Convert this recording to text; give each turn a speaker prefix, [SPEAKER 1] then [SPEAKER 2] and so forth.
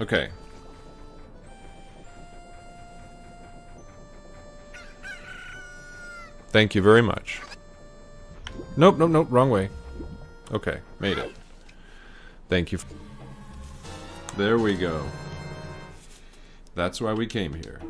[SPEAKER 1] Okay. Thank you very much. Nope, nope, nope, wrong way. Okay, made it. Thank you. There we go. That's why we came here.